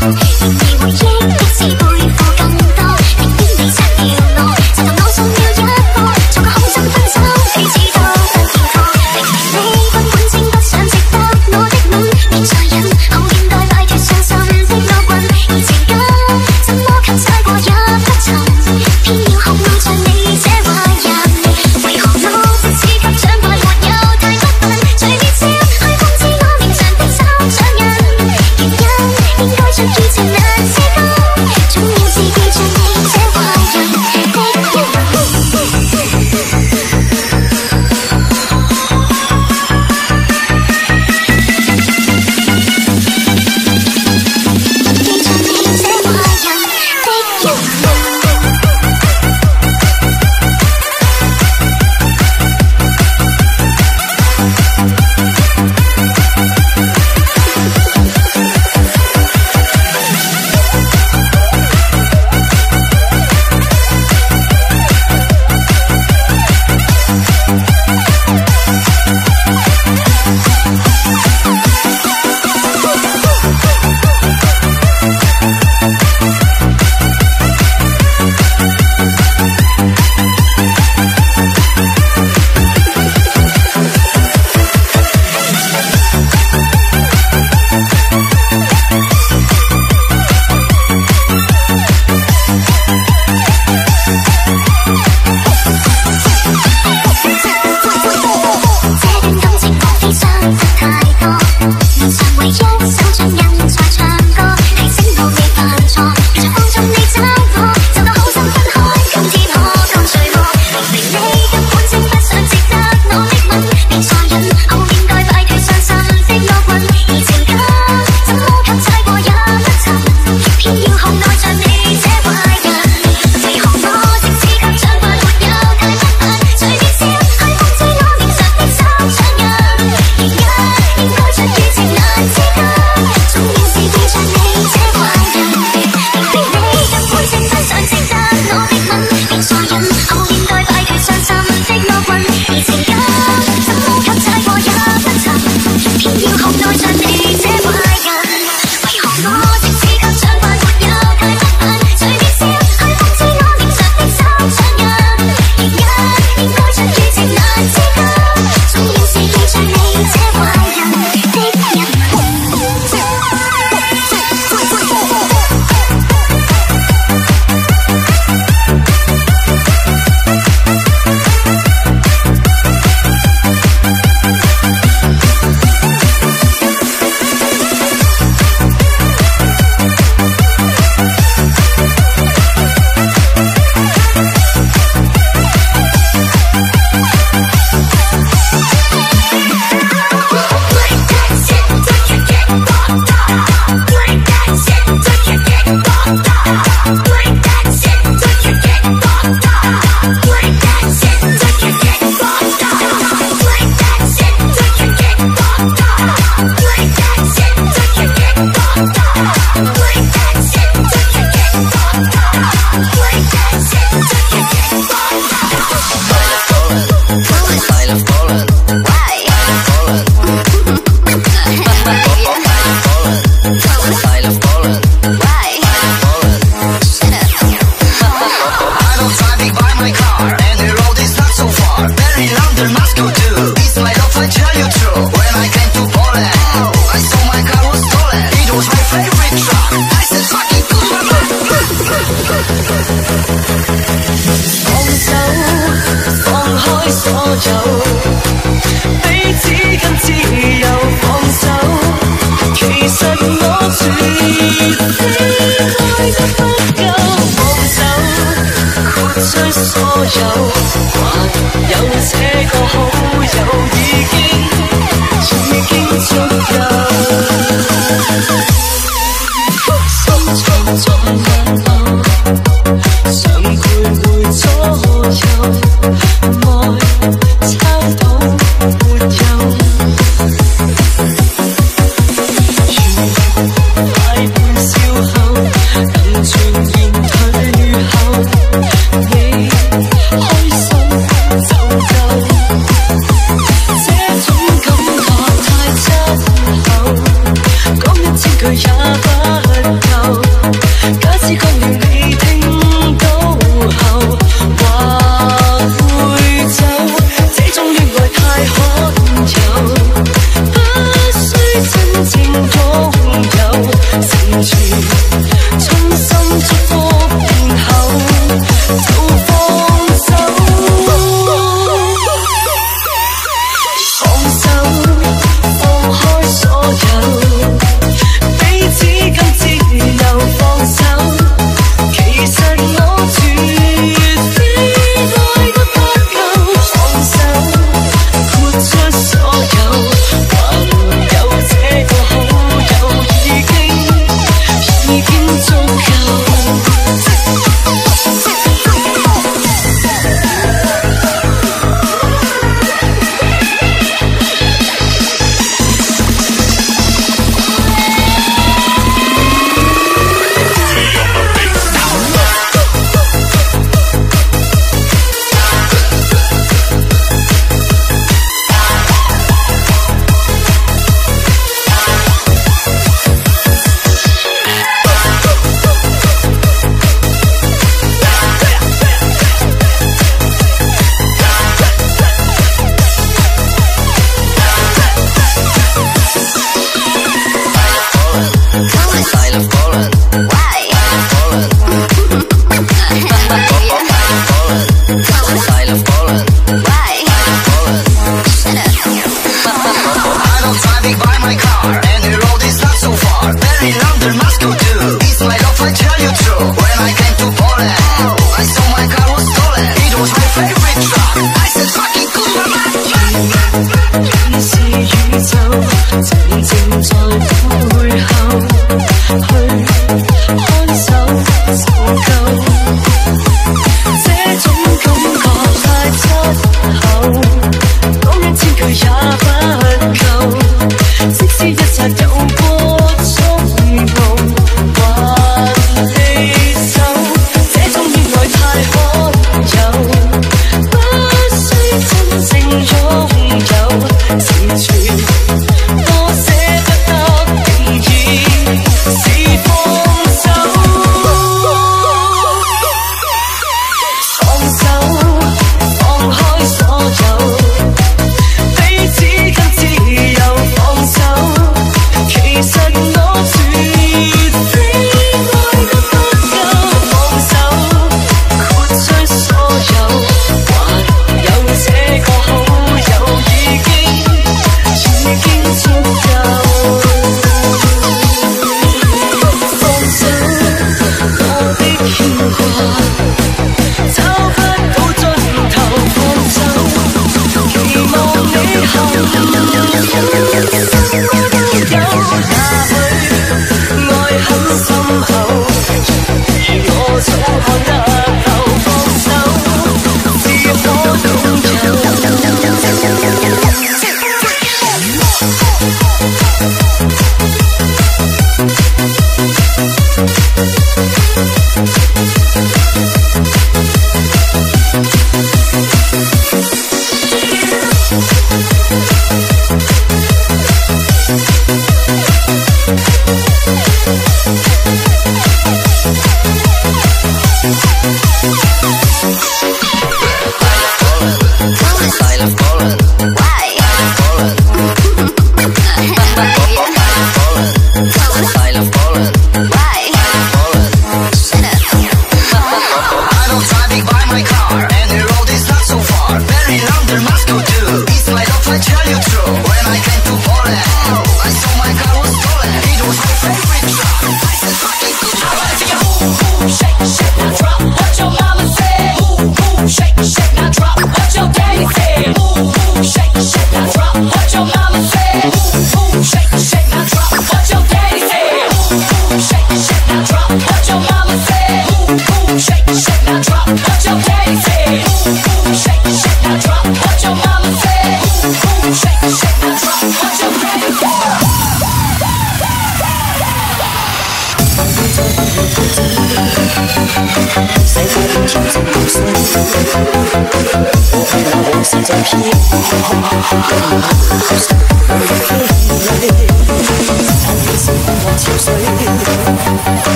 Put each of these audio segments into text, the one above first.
陪你回忆午夜，一起不离不弃。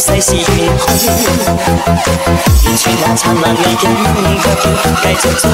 世事期许，完全那灿烂美景，却要继续追。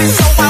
so